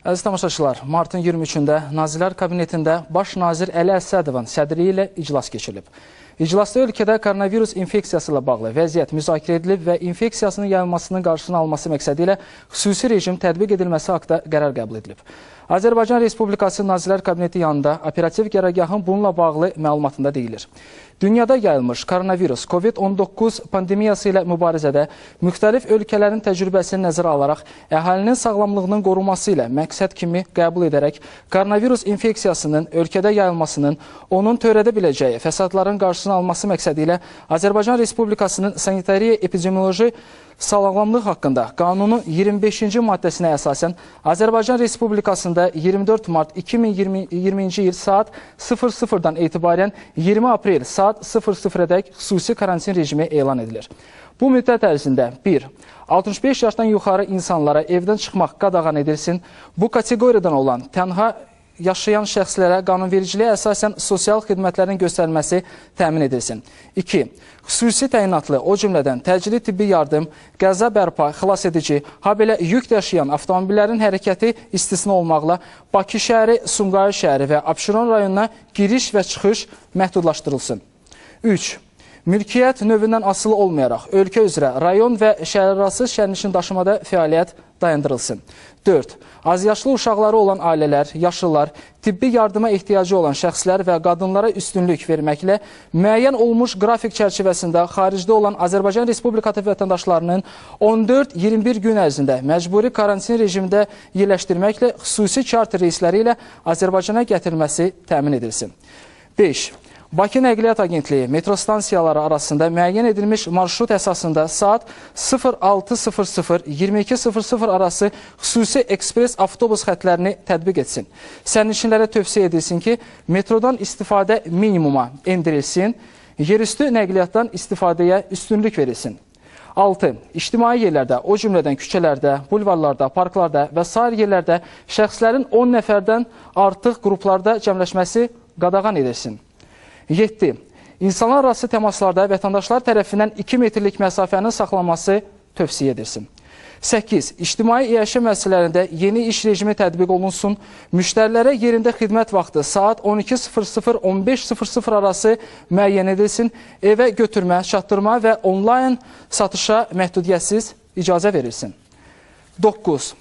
Əziz tamaşaçılar, martın 23-də Nazirlər Kabinetində Baş nazir Əli Əsədovun sədri ilə iclas keçirilib. İclasda ölkədə koronavirus infeksiyası ilə bağlı vəziyyət müzakirə edilib və infeksiyasının yayılmasının qarşısını alması məqsədi ilə xüsusi rejim tətbiq edilməsi haqda qərar qəbul edilib. Azərbaycan Respublikası Nazirlər Kabineti yanında operativ qərargahın bununla bağlı məlumatında deyilir. Dünyada yayılmış koronavirus COVID-19 pandemiyası ilə mübarizədə müxtəlif ölkələrin təcrübəsini nəzərə alaraq əhalinin sağlamlığının qorunması ilə məqsəd kimi qəbul edərək koronavirus infeksiyasının ölkədə yayılmasının, onun törədə biləcəyi fəsadların qarşısını alması məqsədi ilə Azərbaycan Respublikasının sanitariya epidemioloji sağlamlıq haqqında qanunun 25-ci maddəsinə əsasən Azərbaycan Respublikasında 24 mart 2020-ci il saat 00-dan etibarən 20 aprel saat 00-dək xüsusi karantin rejimi elan edilir. Bu müddət ərzində 1. 65 yaşdan yuxarı insanlara evdən çıxmaq qadağan edilsin. Bu kateqoriyadan olan tənha yaşayan şəxslərə qanunvericiliyə əsasən sosial xidmətlərin göstərilməsi təmin edilsin. 2. Xüsusi təyinatlı, o cümlədən təcili tibbi yardım, qəza bərpa, xilas edici, ha belə yük daşıyan avtomobillərin hərəkəti istisna olmaqla Bakı şəhəri, Sumqayıt şəhəri və Abşeron rayonuna giriş və çıxış məhdudlaşdırılsın. 3. Mülkiyyət növündən asılı olmayaraq ölkə üzrə rayon və şəhərarası sərnişin daşımada fəaliyyət dayandırılsın. 4. Azyaşlı uşaqları olan ailələr, yaşlılar, tibbi yardıma ehtiyacı olan şəxslər və qadınlara üstünlük verməklə müəyyən olmuş qrafik çərçivəsində xaricdə olan Azərbaycan Respublikası vətəndaşlarının 14-21 gün ərzində məcburi karantin rejimində yerləşdirməklə xüsusi charter reysləri ilə Azərbaycana gətirilməsi təmin edilsin. 5. Bakı Nəqliyyat Agentliyi metro stansiyaları arasında müəyyən edilmiş marşrut əsasında saat 06.00-22.00 arası xüsusi ekspres avtobus xətlərini tətbiq etsin. Sərnişinlərə tövsiyə edilsin ki, metrodan istifadə minimuma endirilsin, yerüstü nəqliyyatdan istifadəyə üstünlük verilsin. 6. İctimai yerlərdə, o cümlədən küçələrdə, bulvarlarda, parklarda və sair yerlərdə şəxslərin 10 nəfərdən artıq qruplarda cəmləşməsi qadağan edilsin. 7. İnsanlar arası təmaslarda vətəndaşlar tərəfindən 2 metrlik məsafənin saxlanması tövsiyə edilsin. 8. İctimai iaşə müəssisələrində yeni iş rejimi tətbiq olunsun. Müştərilərə yerində xidmət vaxtı saat 12.00-15.00 arası müəyyən edilsin. Evə götürmə, çatdırma və onlayn satışa məhdudiyyətsiz icazə verilsin. 9.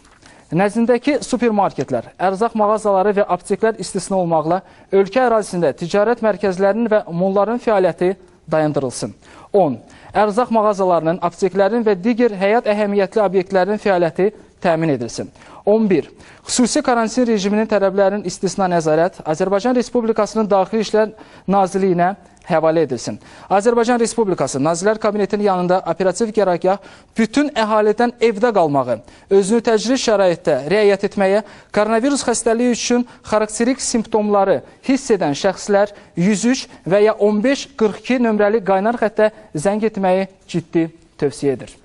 Nəzdindəki supermarketlər, ərzaq mağazaları və apteklər istisna olmaqla ölkə ərazisində ticarət mərkəzlərinin və molların fəaliyyəti dayandırılsın. 10. Ərzaq mağazalarının, apteklərin və digər həyat əhəmiyyətli obyektlərin fəaliyyəti təmin edilsin. 11. Xüsusi karantin rejiminin tələblərinin istisna nəzarət Azərbaycan Respublikasının Daxili İşlər Nazirliyinə həvalə edilsin. Azərbaycan Respublikası Nazirlər Kabinetinin yanında operativ qərargah bütün əhalidən evdə qalmağı, özünü təcrid şəraitdə riayət etməyə, koronavirus xəstəliyi üçün xarakterik simptomları hiss edən şəxslər 103 və ya 1542 nömrəli qaynar xəttə zəng etməyi ciddi tövsiyə edir.